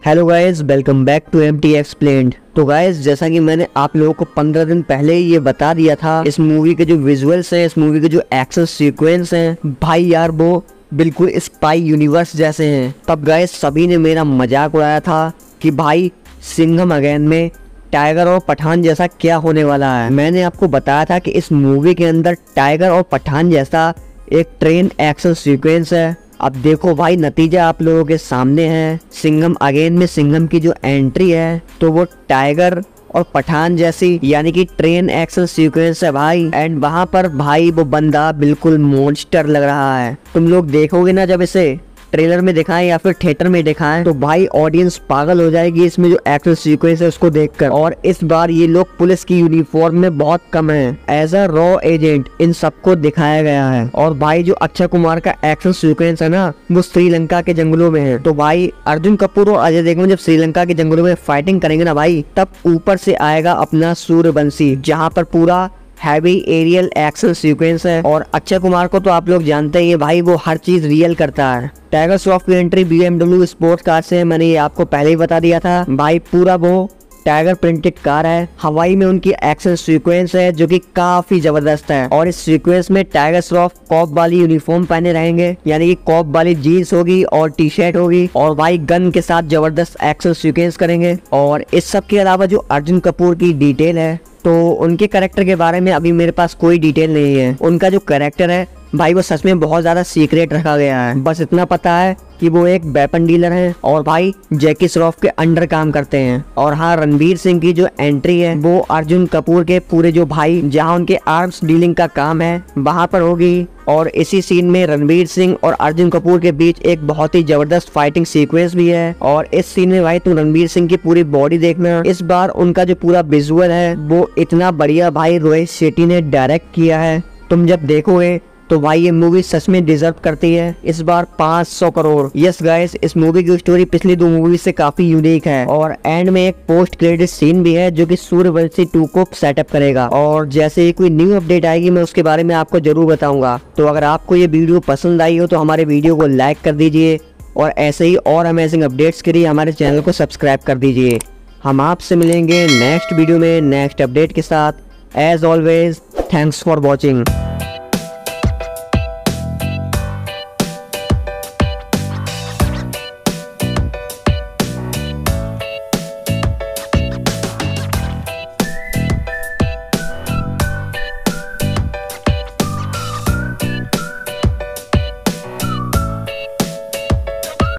Hello guys welcome back to M T explained तो guys जैसा कि मैंने आप लोगों को पंद्रह दिन पहले ही ये बता दिया था, इस मूवी के जो विजुअल्स हैं, इस मूवी के जो एक्शन सीक्वेंस हैं, भाई यार वो बिल्कुल स्पाई यूनिवर्स जैसे हैं। तब गाइस सभी ने मेरा मज़ाक उड़ाया था कि भाई सिंघम अगेन में टाइगर और पठान जैसा क्या होने वाला है। मैंने आपको बताया था कि इस मूवी के अंदर टाइगर और पठान जैसा एक ट्रेन एक्शन सीक्वेंस है। अब देखो भाई, नतीजा आप लोगों के सामने है। सिंगम अगेन में सिंगम की जो एंट्री है तो वो टाइगर और पठान जैसी, यानी कि ट्रेन एक्शन सीक्वेंस है भाई। एंड वहाँ पर भाई, वो बंदा बिल्कुल मोन्स्टर लग रहा है। तुम लोग देखोगे ना जब इसे? ट्रेलर में दिखाएँ या फिर थिएटर में दिखाएँ तो भाई ऑडियंस पागल हो जाएगी इसमें जो एक्शन सीक्वेंस है उसको देखकर। और इस बार ये लोग पुलिस की यूनिफॉर्म में बहुत कम है। एज अ रॉ एजेंट इन सबको दिखाया गया है। और भाई जो अक्षय कुमार का एक्शन सीक्वेंस है ना, वो श्रीलंका के जंगलों में है। तो भाई अर्जुन कपूर और अजय देवगन जब श्रीलंका के जंगलों में फाइटिंग करेंगे ना भाई, तब ऊपर से आएगा अपना सूर्यवंशी, जहाँ पर पूरा हैवी एरियल एक्शन सीक्वेंस है और अक्षय कुमार को तो आप लोग जानते ही है, भाई, वो हर चीज़ रियल करता है। टाइगर श्रॉफ की entry B MW sports car से मैंने ये आपको पहले ही बता दिया था। भाई, पूरा वो टाइगर प्रिंटेड कार है। हवाई में उनकी एक्शन सीक्वेंस है, जो कि काफ़ी ज़बरदस्त है। और इस सीक्वेंस में टाइगर श्रॉफ कॉप वाली यूनिफॉर्म पहने रहेंगे, यानी कि कॉप वाली जीन्स होगी और टी शर्ट होगी। और भाई गन के साथ ज़बरदस्त एक्शन सीक्वेंस करेंगे। और इस सब के अलावा जो अर्जुन कपूर की डिटेल है तो उनके करेक्टर के बारे में अभी मेरे पास कोई डिटेल नहीं है। उनका जो करेक्टर है, भाई वो सच में बहुत ज़्यादा सीक्रेट रखा गया है। बस इतना पता है कि वो एक वेपन डीलर हैं और भाई जैकी श्रॉफ के अंडर काम करते हैं। और हाँ रणबीर सिंह की जो एंट्री है, वो अर्जुन कपूर के पूरे जो भाई, जहाँ उनके आर्म्स डीलिंग का काम है, वहाँ पर होगी। और इसी सीन में रणवीर सिंह और अर्जुन कपूर के बीच एक बहुत ही ज़बरदस्त फाइटिंग सीक्वेंस भी है। और इस सीन में भाई, तुम रणवीर सिंह की पूरी बॉडी देखना। इस बार उनका जो पूरा विजुअल है, वो इतना बढ़िया भाई, रोहित शेट्टी ने डायरेक्ट किया है। तुम जब देखोगे तो भाई, ये मूवी सच में डिजर्व करती है। इस बार 500 करोड़। यस गाइस इस मूवी की स्टोरी पिछली दो मूवी से काफ़ी यूनिक है। और एंड में एक पोस्ट क्रेडिट सीन भी है, जो कि सूर्यवंशी टू को सेटअप करेगा। और जैसे ही कोई न्यू अपडेट आएगी, मैं उसके बारे में आपको ज़रूर बताऊँगा। तो अगर आपको ये वीडियो पसंद आई हो तो हमारे वीडियो को लाइक कर दीजिए। और ऐसे ही और अमेजिंग अपडेट्स के लिए हमारे चैनल को सब्सक्राइब कर दीजिए। हम आपसे मिलेंगे नेक्स्ट वीडियो में नेक्स्ट अपडेट के साथ। As always thanks for watching